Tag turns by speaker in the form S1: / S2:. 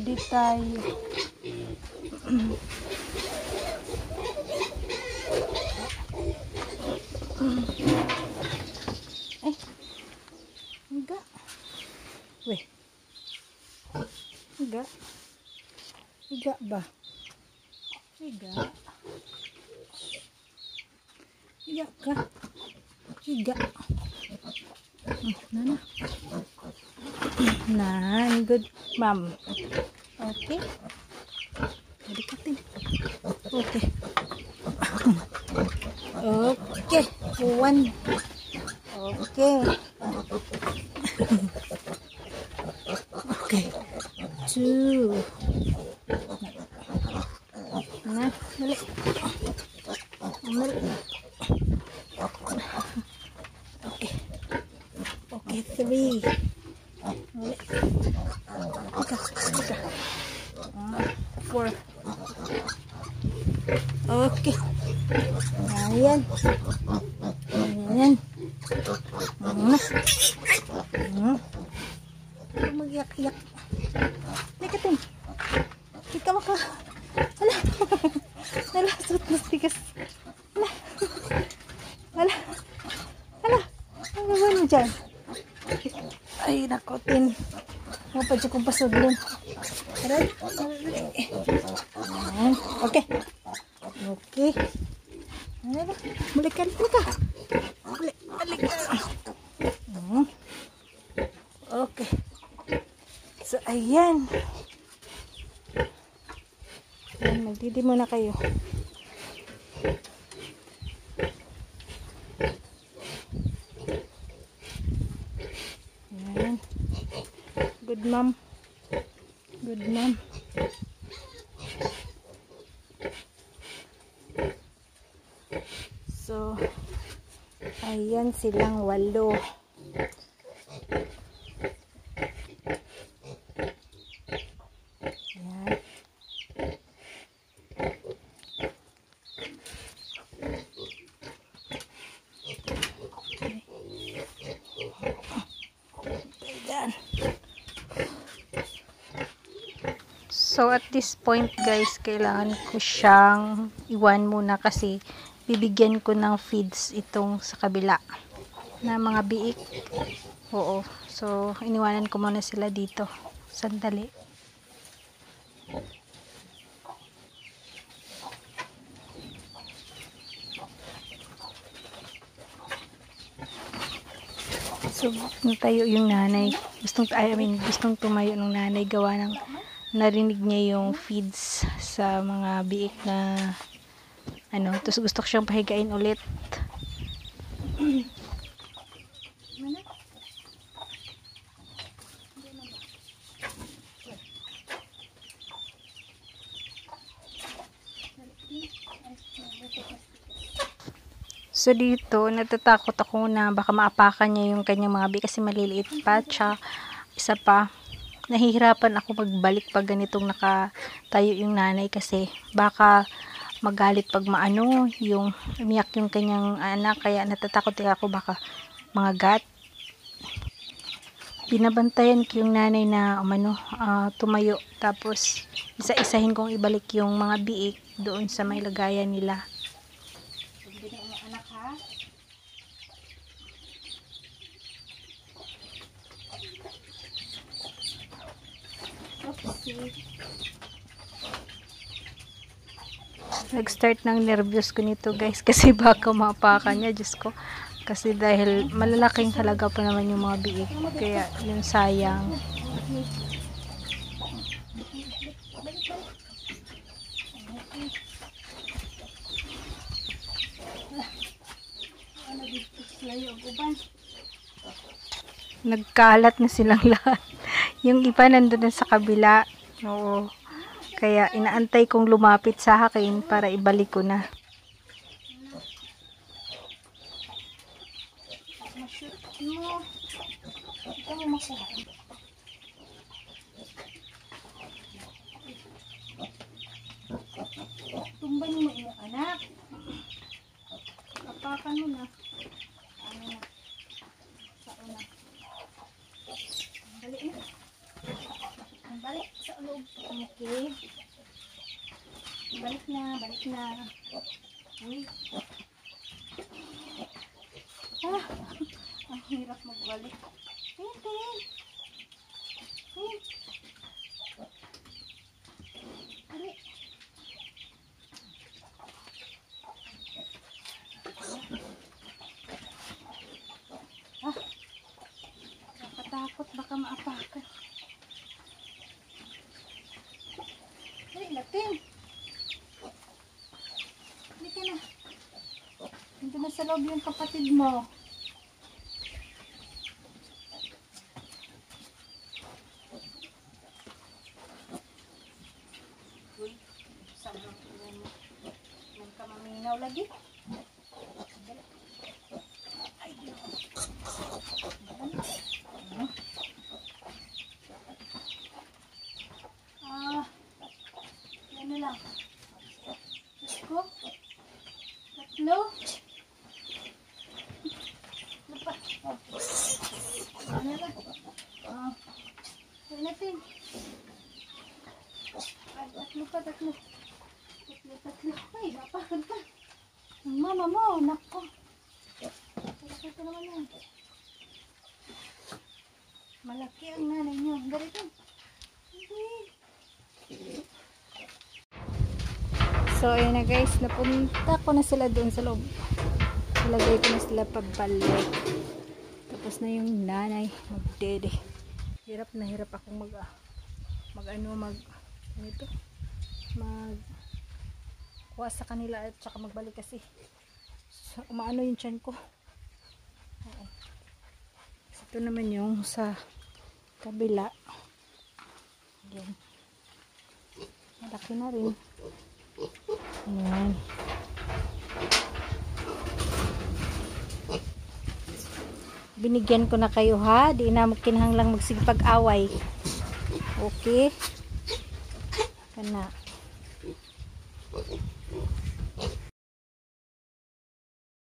S1: di tayo eh enggak. Weh. Enggak. Enggak bah, enggak. Enggak kah, tiga, oh, nah, nana nah good mom berarti dekatin oke. Oke puan oke. Oke. Two nah balik balik oke. Oke three. Oke. Oke. 4. Okay. Ayan. Ayan. Mm. Mm. Mag-iyak-iyak. Likatin. Ikaw ka. Pa dyan kong pasudlon. Aray. Ayan. Okay. Okay. Ba? Balik ka. Balik ka. Balik. Balik ka. Okay. So, ayan. Ayan, magdidi muna kayo. Ayan. Mom. Good mom. So, ayan silang walo. Ayan. Ayan. So at this point guys, kailangan ko siyang iwan muna kasi bibigyan ko ng feeds itong sa kabila na mga biik. Oo. So iniwanan ko muna sila dito. Sandali. So, tayo yung nanay. Gustong, I mean, gustong tumayo ng nanay gawa ng narinig niya yung feeds sa mga biik na ano, tapos gusto ko siyang pahigain ulit. So dito, natatakot ako na baka maapakan niya yung kanyang mga biik kasi maliliit pa. Tsaka, isa pa, nahihirapan ako magbalik pag ganitong nakatayo yung nanay kasi baka magalit pag maano yung umiyak yung kanyang anak kaya natatakot ako baka mga gat binabantayan ko yung nanay na umano ah, tumayo tapos isa-isahin kong ibalik yung mga biik doon sa may lagayan nila anak ha Nag-start ng nervyos ko nito guys kasi baka mapakan niya, Diyos ko. Kasi dahil malalaking halaga pa naman yung mga biik. Kaya yun sayang. Nagkalat na silang lahat. Yung iba nandun na sa kabila. Oo. Kaya inaantay kong lumapit sa akin para ibalik ko na. Tumban mo imo anak. Apakan mo na. Ano na? Sa una. Dali na. Balik sa loob. Okay. Balik na, balik na. Uy. Ah, ang hirap magbalik. Tintin. Tin. Dali. Ah, nakatakot baka maapakan. Dali, latin. Dali ka na. Sa loob yung kapatid mo. Uy, saan lang po yan? Nang kamaminaw lagi. Ay. Ah, yan lang. Tatlo. Tatlo. Ano pa? Ay, tatlo pa, tatlo. Tatlo, tatlo. Ay, napakad pa. Ang mama mo, nako. Malaki ito naman yan. Malaki ang nanay niyo. Ganito. Hindi. So, ayun na guys, napunta ko na sila doon sa loob. Nalagay ko na sila pabalik. Tapos na yung nanay, magdede. Hirap na hirap akong mag, ah, mag ano, mag, ano? Mag, kuha sa kanila at saka magbalik kasi. So, umaano yung tiyan ko. Oo. Ito naman yung sa kabila. Ayan. Malaki na rin. Ayan. Binigyan ko na kayo ha. Di na kinahanglang magsipag-away. Okay? Kana.